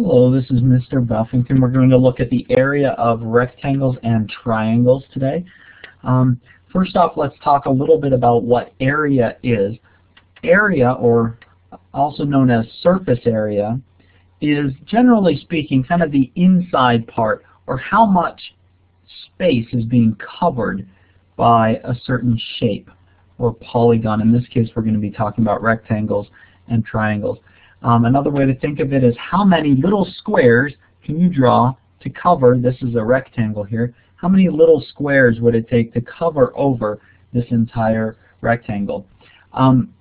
Hello, this is Mr. Buffington. We're going to look at the area of rectangles and triangles today. Um, first off, let's talk a little bit about what area is. Area, or also known as surface area, is generally speaking kind of the inside part, or how much space is being covered by a certain shape or polygon. In this case, we're going to be talking about rectangles and triangles. Um, another way to think of it is how many little squares can you draw to cover, this is a rectangle here, how many little squares would it take to cover over this entire rectangle? Um,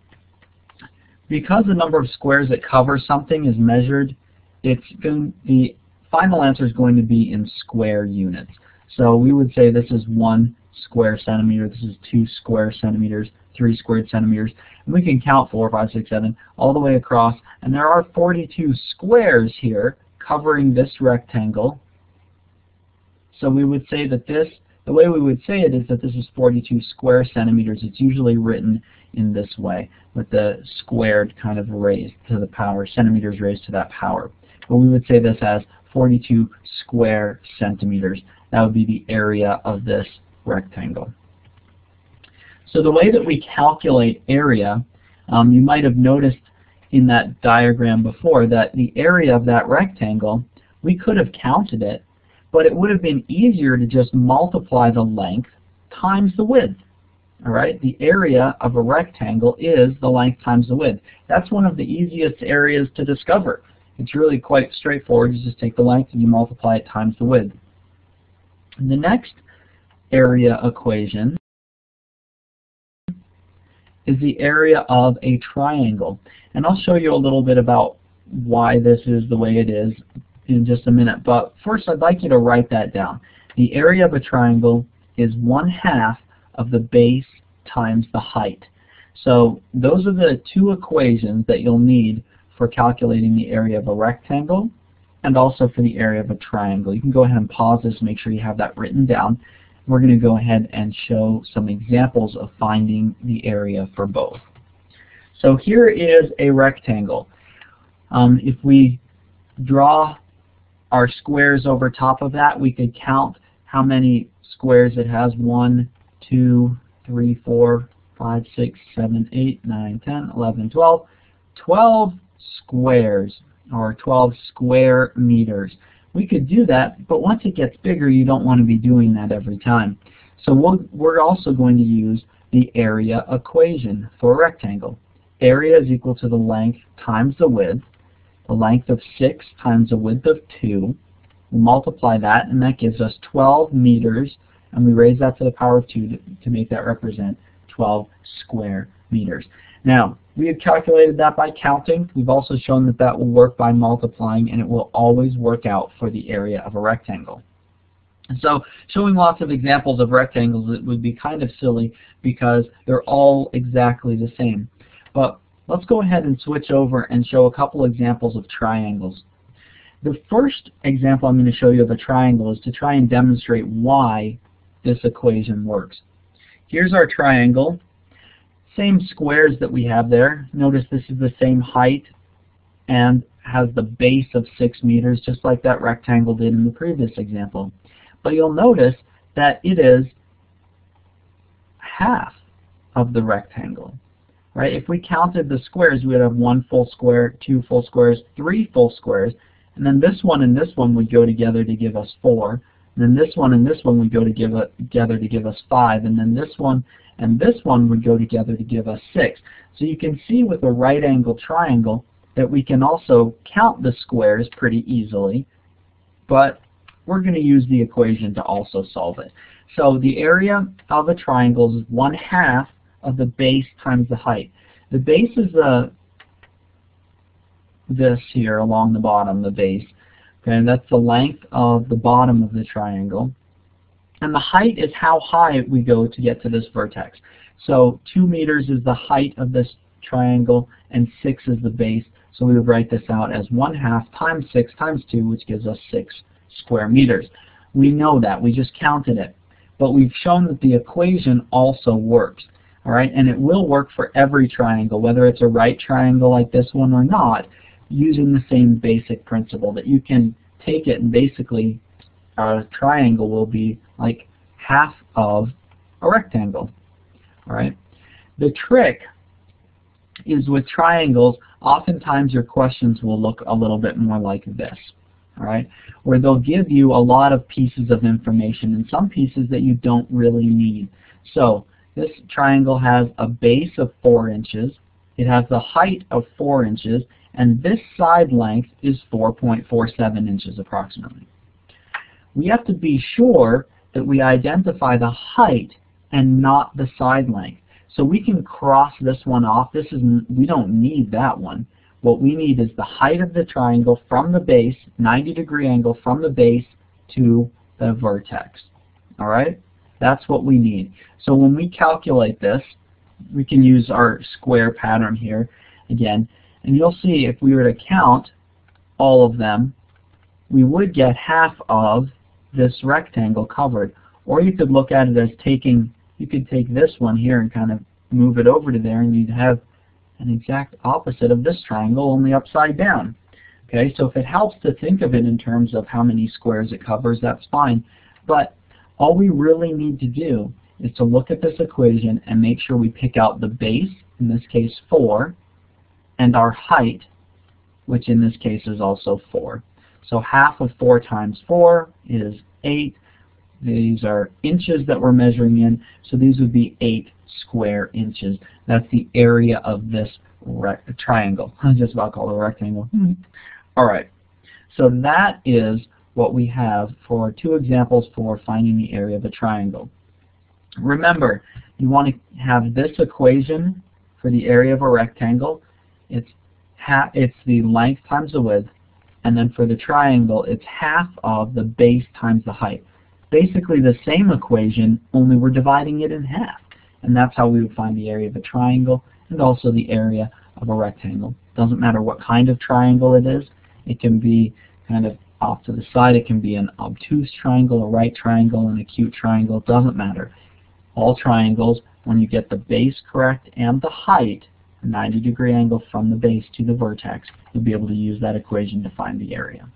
because the number of squares that cover something is measured, it's going, the final answer is going to be in square units. So we would say this is one square centimeter, this is two square centimeters, three squared centimeters. And we can count four, five, six, seven, all the way across. And there are 42 squares here covering this rectangle. So we would say that this, the way we would say it is that this is 42 square centimeters. It's usually written in this way, with the squared kind of raised to the power, centimeters raised to that power. But we would say this as 42 square centimeters. That would be the area of this rectangle. So the way that we calculate area, um, you might have noticed in that diagram before that the area of that rectangle, we could have counted it, but it would have been easier to just multiply the length times the width. All right, the area of a rectangle is the length times the width. That's one of the easiest areas to discover. It's really quite straightforward. You just take the length and you multiply it times the width. And the next area equation is the area of a triangle. And I'll show you a little bit about why this is the way it is in just a minute. But first I'd like you to write that down. The area of a triangle is one half of the base times the height. So those are the two equations that you'll need for calculating the area of a rectangle and also for the area of a triangle. You can go ahead and pause this, make sure you have that written down we're going to go ahead and show some examples of finding the area for both. So here is a rectangle. Um, if we draw our squares over top of that, we could count how many squares it has. 1, 2, 3, 4, 5, 6, 7, 8, 9, 10, 11, 12. 12 squares, or 12 square meters. We could do that, but once it gets bigger, you don't want to be doing that every time. So we'll, we're also going to use the area equation for a rectangle. Area is equal to the length times the width. The length of 6 times the width of 2. We multiply that, and that gives us 12 meters, and we raise that to the power of 2 to, to make that represent 12 square meters. Now, we have calculated that by counting. We've also shown that that will work by multiplying, and it will always work out for the area of a rectangle. so showing lots of examples of rectangles it would be kind of silly because they're all exactly the same. But let's go ahead and switch over and show a couple examples of triangles. The first example I'm going to show you of a triangle is to try and demonstrate why this equation works. Here's our triangle same squares that we have there. Notice this is the same height and has the base of 6 meters just like that rectangle did in the previous example. But you'll notice that it is half of the rectangle. Right? If we counted the squares, we would have one full square, two full squares, three full squares, and then this one and this one would go together to give us four. Then this one and this one would go together to give us five, and then this one and this one would go together to give us 6. So you can see with a right angle triangle that we can also count the squares pretty easily, but we're going to use the equation to also solve it. So the area of a triangle is 1 half of the base times the height. The base is the this here along the bottom, the base. Okay, and that's the length of the bottom of the triangle. And the height is how high we go to get to this vertex. So 2 meters is the height of this triangle, and 6 is the base. So we would write this out as 1 half times 6 times 2, which gives us 6 square meters. We know that. We just counted it. But we've shown that the equation also works. All right, and it will work for every triangle, whether it's a right triangle like this one or not. Using the same basic principle that you can take it and basically a triangle will be like half of a rectangle. All right. The trick is with triangles, oftentimes your questions will look a little bit more like this. All right, where they'll give you a lot of pieces of information and some pieces that you don't really need. So this triangle has a base of 4 inches, it has the height of 4 inches, and this side length is 4.47 inches approximately. We have to be sure that we identify the height and not the side length. So we can cross this one off. This is we don't need that one. What we need is the height of the triangle from the base, 90 degree angle from the base to the vertex. All right? That's what we need. So when we calculate this, we can use our square pattern here again. And you'll see if we were to count all of them, we would get half of this rectangle covered. Or you could look at it as taking, you could take this one here and kind of move it over to there and you'd have an exact opposite of this triangle, only upside down. Okay, so if it helps to think of it in terms of how many squares it covers, that's fine. But all we really need to do is to look at this equation and make sure we pick out the base, in this case 4, and our height, which in this case is also 4. So half of 4 times 4 is 8. These are inches that we're measuring in, so these would be 8 square inches. That's the area of this triangle. I just about called it a rectangle. Hmm. All right. So that is what we have for two examples for finding the area of a triangle. Remember, you want to have this equation for the area of a rectangle. It's it's the length times the width, and then for the triangle, it's half of the base times the height. Basically the same equation, only we're dividing it in half and that's how we would find the area of a triangle and also the area of a rectangle. Doesn't matter what kind of triangle it is. It can be kind of off to the side. It can be an obtuse triangle, a right triangle, an acute triangle. Doesn't matter. All triangles, when you get the base correct and the height, 90 degree angle from the base to the vertex, you'll be able to use that equation to find the area.